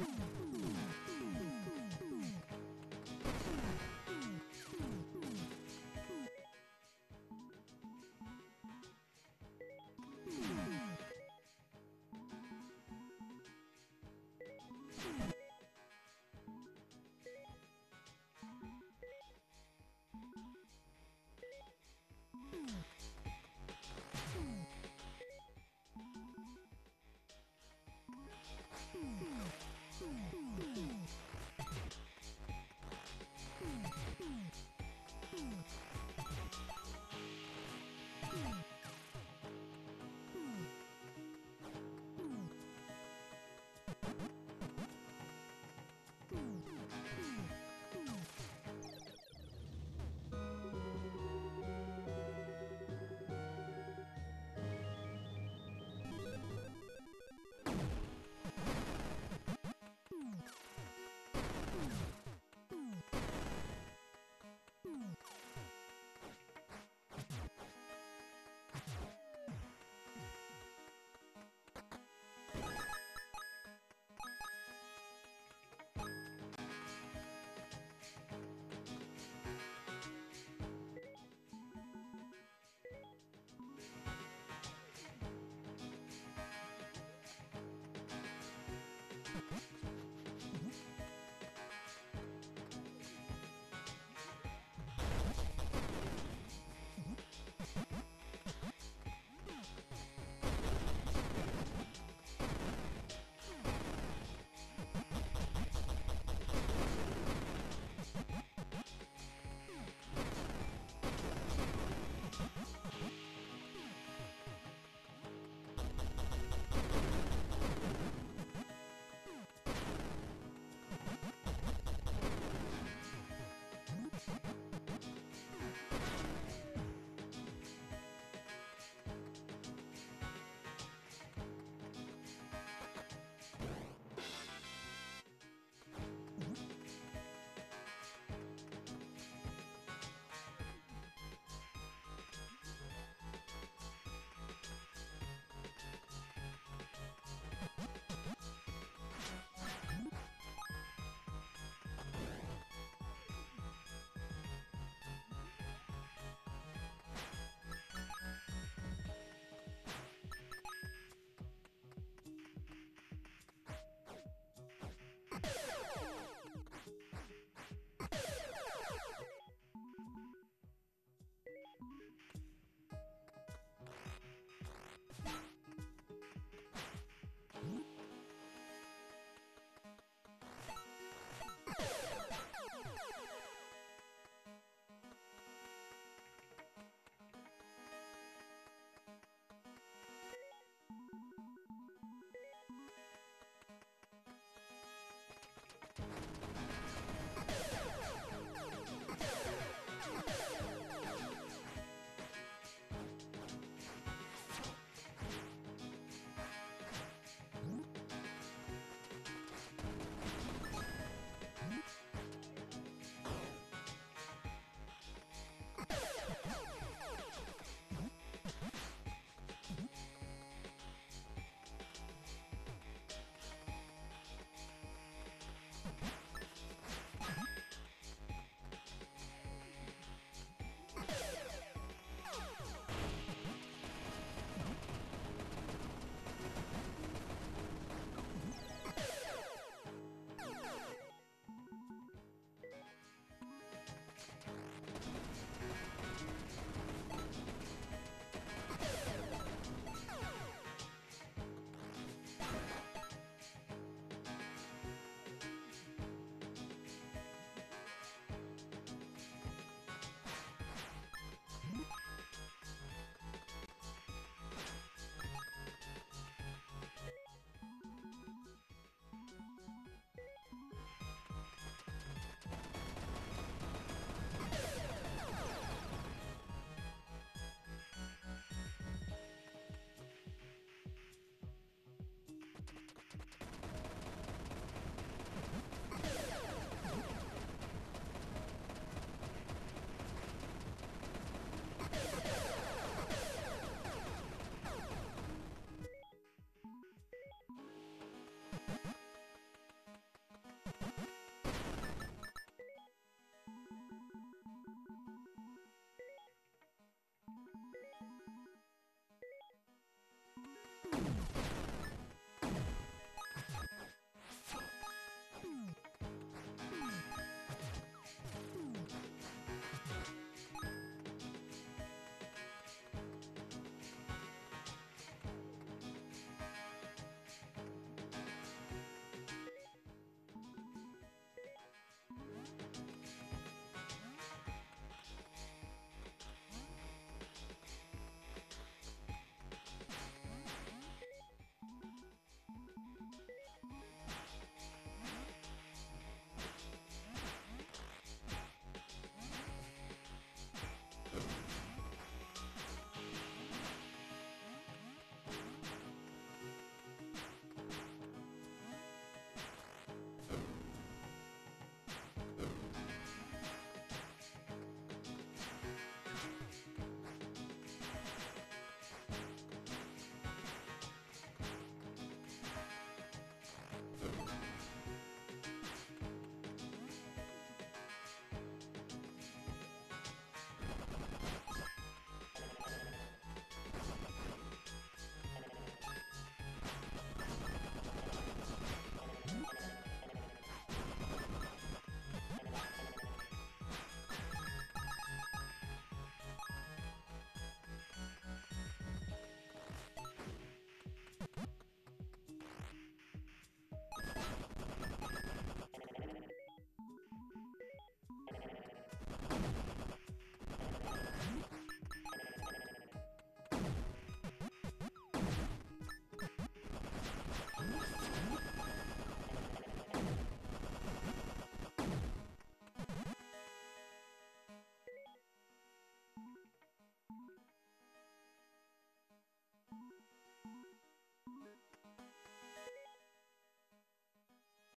Hmm. You